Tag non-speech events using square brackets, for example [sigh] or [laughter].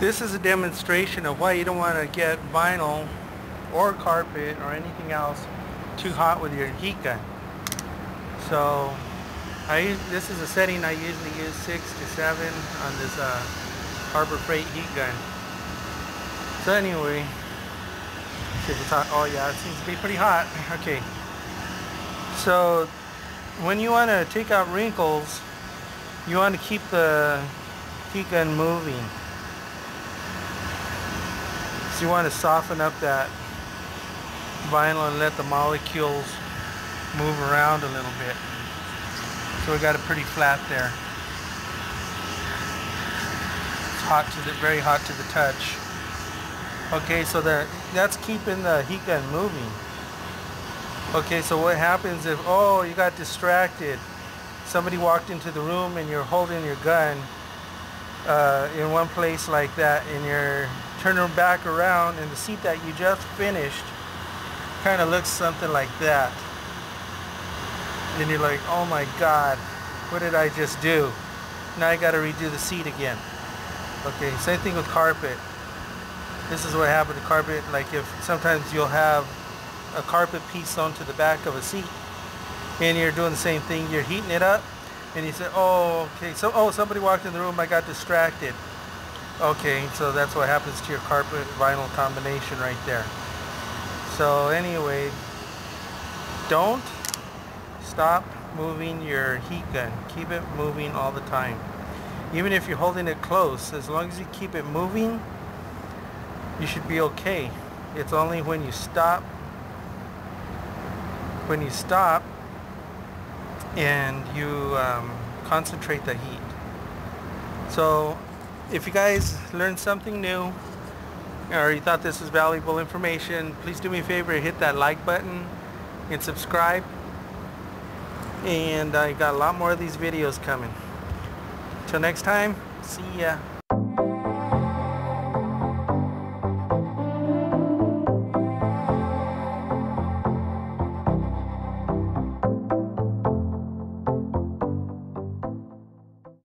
This is a demonstration of why you don't want to get vinyl or carpet or anything else too hot with your heat gun. So I this is a setting I usually use 6 to 7 on this uh, Harbor Freight heat gun. So anyway, see if it's hot. Oh yeah, it seems to be pretty hot. [laughs] Okay. So when you want to take out wrinkles, you want to keep the heat gun moving. So you want to soften up that vinyl and let the molecules move around a little bit. So we got it pretty flat there. It's hot to the very hot to the touch. Okay, so that that's keeping the heat gun moving. Okay, so what happens if oh you got distracted? Somebody walked into the room and you're holding your gun uh, in one place like that and you're turning back around and the seat that you just finished kind of looks something like that. And you're like oh my god what did I just do? Now I got to redo the seat again. Okay same thing with carpet. This is what happened to carpet like if sometimes you'll have a carpet piece onto the back of a seat and you're doing the same thing you're heating it up and you say oh okay so oh somebody walked in the room I got distracted okay so that's what happens to your carpet vinyl combination right there. So anyway don't stop moving your heat gun. Keep it moving all the time. Even if you're holding it close as long as you keep it moving you should be okay. It's only when you stop when you stop and you um, concentrate the heat. So if you guys learned something new or you thought this was valuable information, please do me a favor hit that like button and subscribe. And I got a lot more of these videos coming. Till next time, see ya.